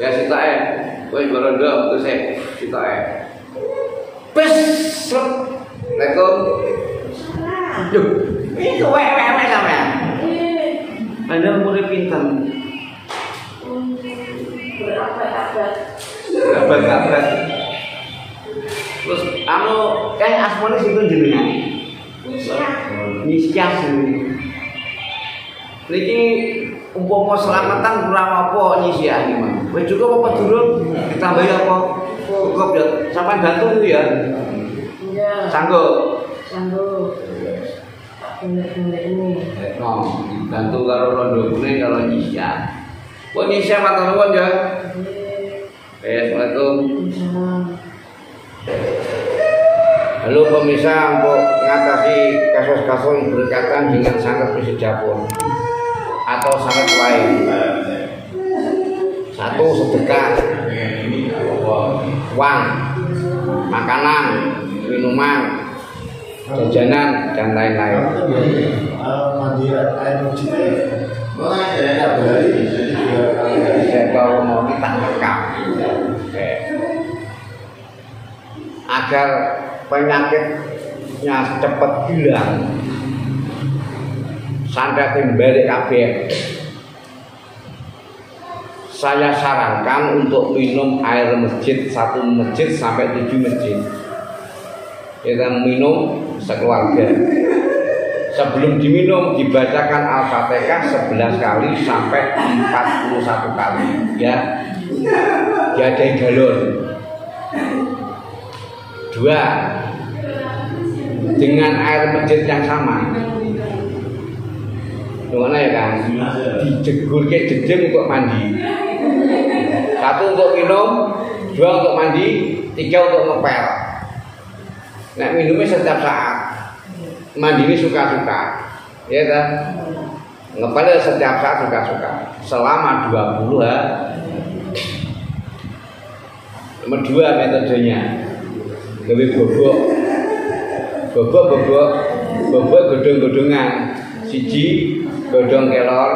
Ya sitoke. Kowe berondo terus e sitoke. Pes. Assalamualaikum. Duh, itu wewe-wewe sampean. Anda umurnya pinter. Abad-abad. Terus anu eh asmane sinten jenengan? Nisya sini. Niki umpama selamatan kurang apa nyisya iki, Mas? Wis cukup apa durung? Ditambahi apa? Cukup ya. Sampai bantu itu ya. Iya, Sanggup. sanggup. Bunda-bunda ini. No, bantu karo rondo kuning kalau nyisya. Kok nyisya matur nuwun ya. Eh, Assalamualaikum. Salam. Halo pemirsa untuk mengatasi kasus-kasus berkaitan dengan sangat dapur atau sangat lain. Satu sedekah, uang, makanan, minuman, jajanan dan lain-lain. Kalau mau kita agar penyakitnya cepat hilang sampai kembali kabeh. Saya sarankan untuk minum air masjid satu masjid sampai tujuh masjid. Kita minum sekeluarga. Sebelum diminum dibacakan al-fatihah 11 kali sampai 41 kali ya. Diadai galon dua dengan air masjid yang sama Gimana ya kan? Dijegur ke jeding untuk mandi. Satu untuk minum, dua untuk mandi, tiga untuk ngepel. Nah minumnya setiap saat. Mandi ini suka-suka, ya kan? Ngepel setiap saat suka-suka. Selama 20 hari. Nomor dua metodenya gawe bobok bobok bobok bobok godong-godongan siji godong kelor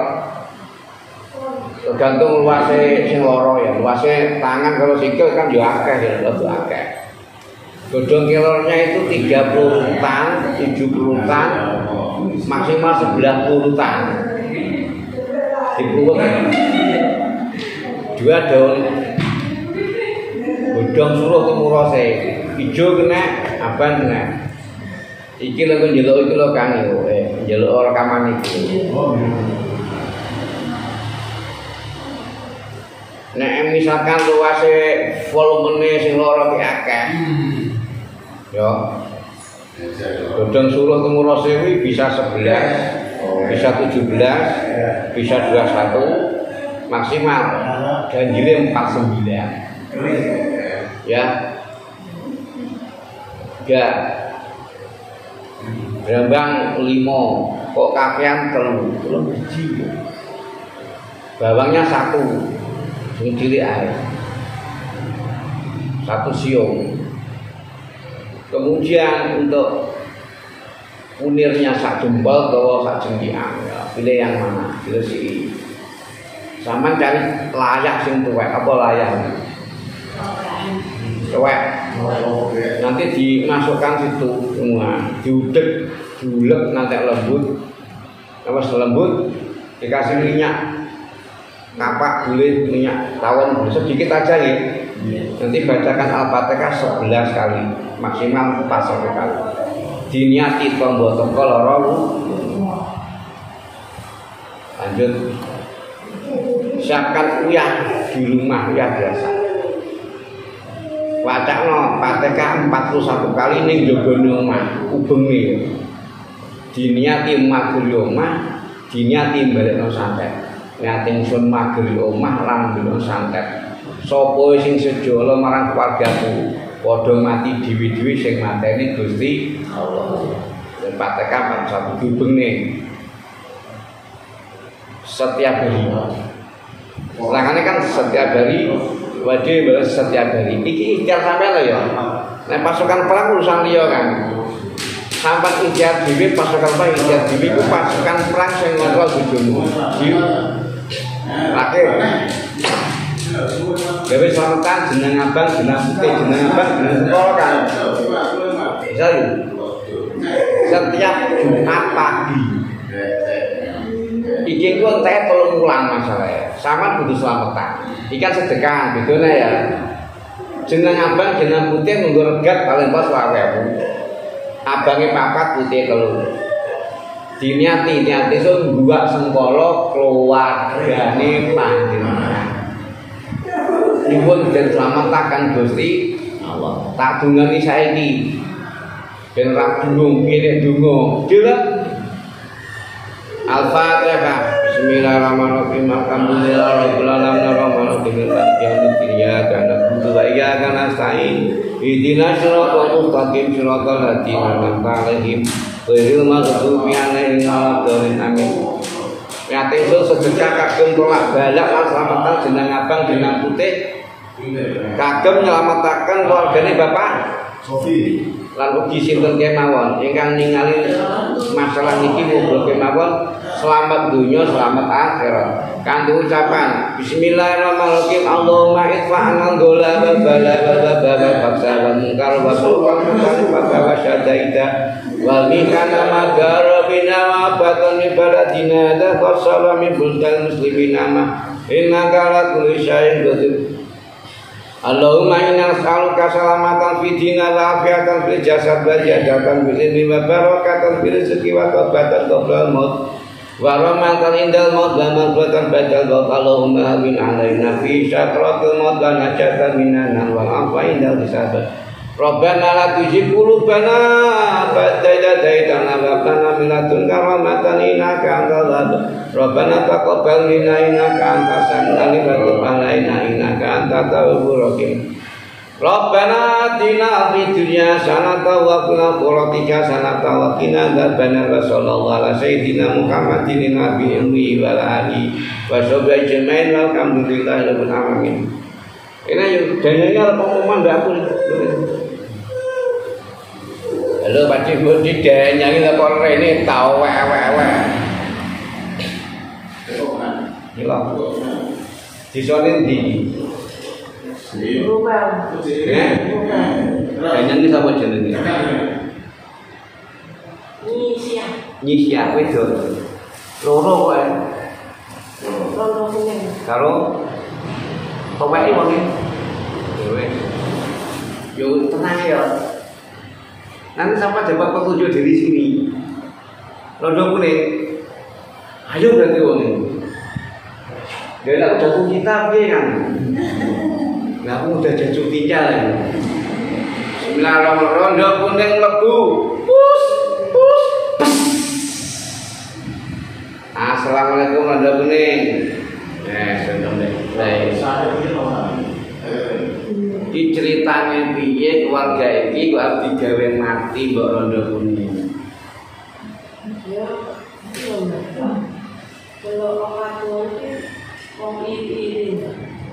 tergantung luasnya sing loro ya. Luasnya tangan kalau sikil kan juga akeh ya lebih akeh. Godong kelornya itu 30 rutan 70 rutan maksimal 11 rutan dipuluk dua daun godong suruh timurose ijo kena abang kena iki lho njeluk iki lho Kang yo. Eh njeluk rekaman iki. Nek misalkan luase volumene sing loro ki akeh. Yo. Godong suruh timurose kuwi bisa 11 bisa 17 bisa 21 maksimal. Ganjile 49 ya. Tiga Brambang limo kok kakean telu telu biji. Bawangnya satu. Sing cilik ae. Satu siung. Kemudian untuk unirnya sak jempol atau sak jengkian ya, pilih yang mana? Pilih si sama cari layak sing tuwek. Apa layak? Tuwek nanti dimasukkan situ semua. Diudek diulek nanti lembut. Apa lembut? Dikasih minyak. Kapak boleh minyak tawon. Sedikit aja ya. Nanti bacakan al-fatihah 11 kali. Maksimal 41 kali. Diniati tombol loro. Lanjut. Siapkan uyah di rumah uyah biasa wacana Fatihah 41 kali ning jogone omah ubenge diniati magri omah diniati balekno santet. Niati sun magri omah lan beno santet. Sapa sing sejala marang keluargaku? Padha mati dewi-dewi sing mateni Gusti Allah. Fatihah 41 ubenge setiap hari. Makanya kan setiap hari wajib balas setiap hari. Iki ikhtiar sampai lo ya. Nah pasukan perang urusan dia kan. Sampai ikhtiar diri pasukan perang ikhtiar diri itu pasukan perang yang ngobrol bujumu. Di laki gawe selamatan jeneng abang jeneng putih jeneng abang jeneng sekolah kan bisa setiap Jumat pagi iki ku entek tolong mulang masalahnya. Sama kudu selamatan. Ikan sedekah bedone ya. Jeneng abang jeneng putih nunggu regat paling pas wae abangnya papat putih telu diniati niati so dua sengkolo keluargane panjenengan. Nyuwun den slametaken Gusti Allah. Tak dungani saiki. Ben ra dunung kene dungo. Jelas Al-Fatihah. Bismillahirrahmanirrahim. Alhamdulillah Rabbil alamin Ar-Rahmanir Rahim Yaumil Iyyaka na'budu mustaqim siratal ladzina an'amta 'alaihim ghairil maghdubi 'alaihim waladdallin. Amin. Nyate itu sedekah kagem tolak balak lan selamatan abang jeneng putih. Kagem nyelamataken keluargane bapak Sofi. lan ugi sinten kemawon ingkang ningali masalah niki muga kemawon selamat dunia selamat akhirat kanthi ucapan bismillahirrahmanirrahim Allahumma idfa anal dola wa bala wa baba wa faksa wa munkar wa suqa wa wa syadaida wa mikana magara bina wa batani baladina da qasala min buldan muslimina ma innaka kulli syai'in Allahumma inna nas'aluka salamatan fi dina wa afiatan fil jasad wa jadatan bil ilmi wa barakatan fil rizqi wa tobatan qabla maut. Wa rahmatan indal maut wa maghfiratan ba'dal maut. Allahumma amin alaina fi syakratil maut wa najatan minan wa afa indal hisab Rabbana la tuzigh qulubana ba'da idh hadaytana wa hab lana min ladunka rahmatan innaka antal wahhab. Rabbana taqabbal minna innaka antas samiul alim wa tub alaina innaka antat Rabbana atina fid dunya hasanatan wa qina adzaban hasanatan wa qina adzabannar sayyidina Muhammadin nabiyyi wa ala wa sahbihi ajmain. Walhamdulillahi rabbil Ini yo jangan ada pengumuman dah pun. Lalu pasti buat di dengan ini lapor ini tahu wae wae wae. Hilang. Di sini di. Di rumah. Dengan ini sama jenis ini. Nisya. Nisya. Loro, kan? Loro, kan? Kalau? Pokoknya wong ini Yo tenang ya Nanti sampai dapat petunjuk dari sini Rondo kuning Ayo berarti wong ini Dia nak jatuh kita piye kan Nah aku udah jatuh tinggal ya Rondo kuning lebu Pus Pus Pus. Assalamualaikum Rondo kuning Eh. Iki ceritane piye keluarga iki kok arep digawe mati mbok rondo kuning. Ya. Kalau orang tua itu Wong iri-iri.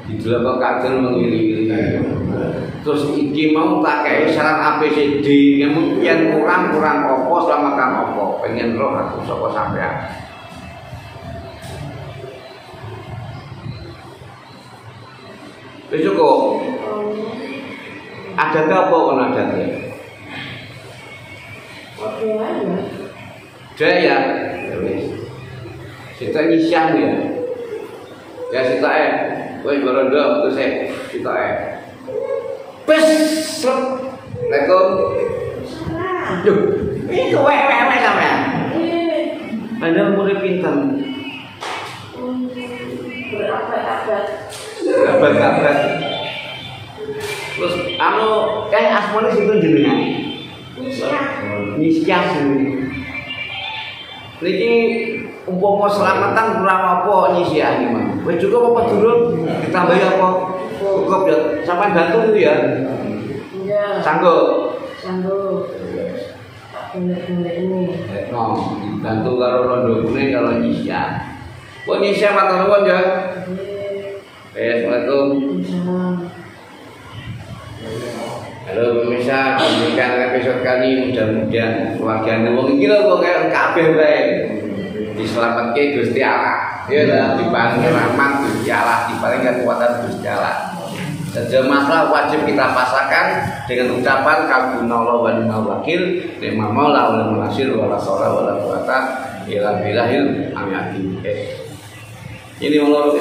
Didelok kok kadang mengiri-iri. Terus iki mau tak kayak syarat ABCD yang kurang kurang opo selamatkan opo pengen roh aku sapa sampean. Wis cukup. Adatnya apa kan adatnya? Aja. Jaya. Ya wis. Kita nyisyah ya. Ya kita eh. Wis berondo terus eh kita eh. Pes. Assalamualaikum. Duh, itu wewe-wewe sampean. Anda mulai pintar. Berabad-abad. Kabar-kabar. Terus anu eh asmane sinten jenengan? Nisyah sendiri. Niki umpama selamatan kurang apa nyisiah iki, Mas? Wis cukup apa durung? Ditambahi apa? Cukup ya. Sampai bantu itu ya. Iya. Sanggup. Sanggup. Benda-benda ini. No, bantu karo rondo kuning kalau nyisiah. Kok nyisiah matur nuwun ya. Eh, Assalamualaikum. Salam. Halo pemirsa, demikian episode kali mudah-mudahan keluarga wong iki lho kok kayak kabeh bae. Diselametke Gusti Allah. Ya lah dipanggil rahmat Gusti Allah, dipaling kekuatan Gusti Allah. Sejauh masalah wajib kita pasakan dengan ucapan kabunallah wa ni'mal wakil, lima maula wa nasir wa la saula wa la quwata illa. Ini Allah